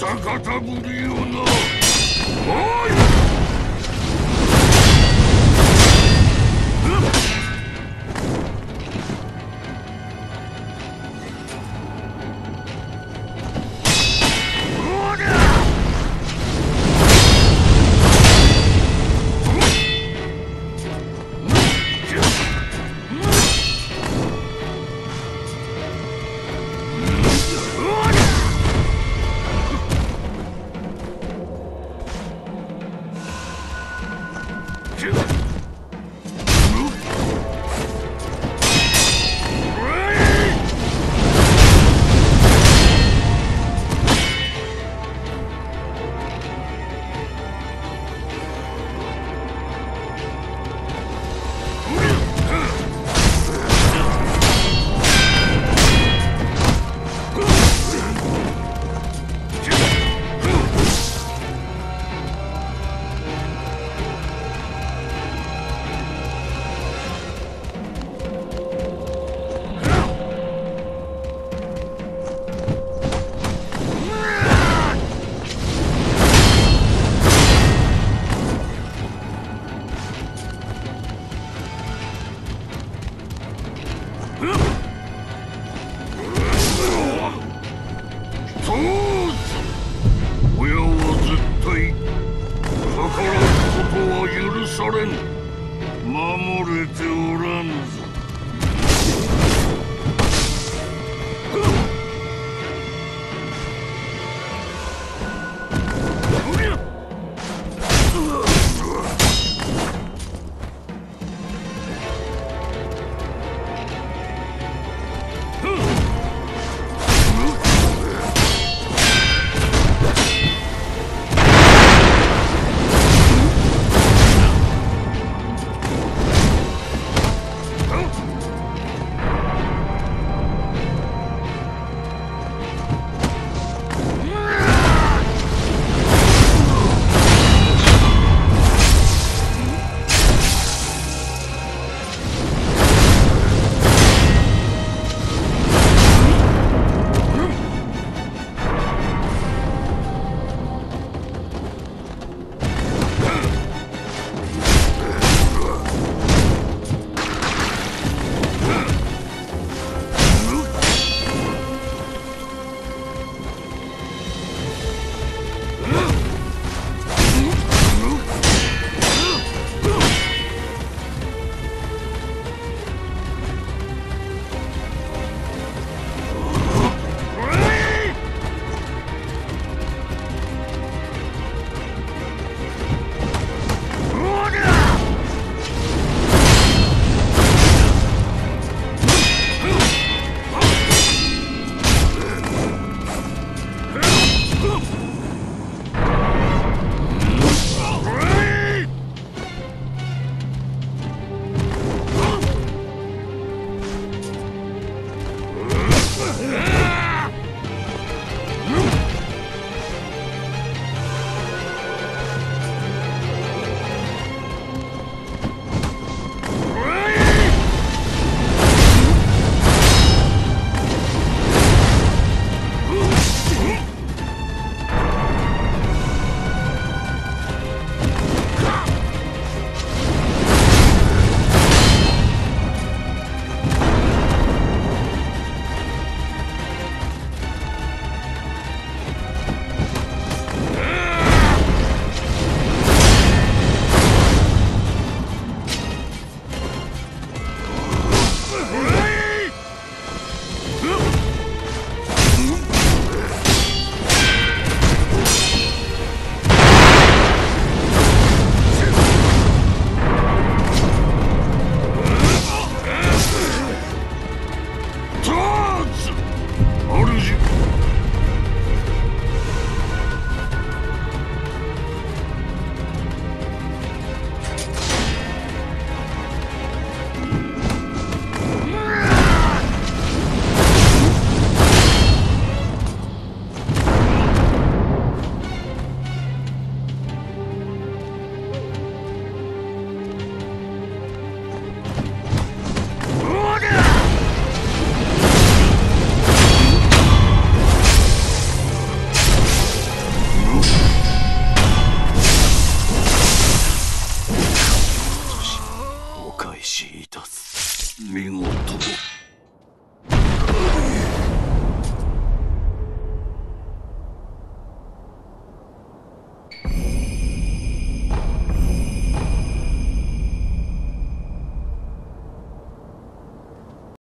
逆たぶりよなおいされ守れておらぬぞ。しいたす見事。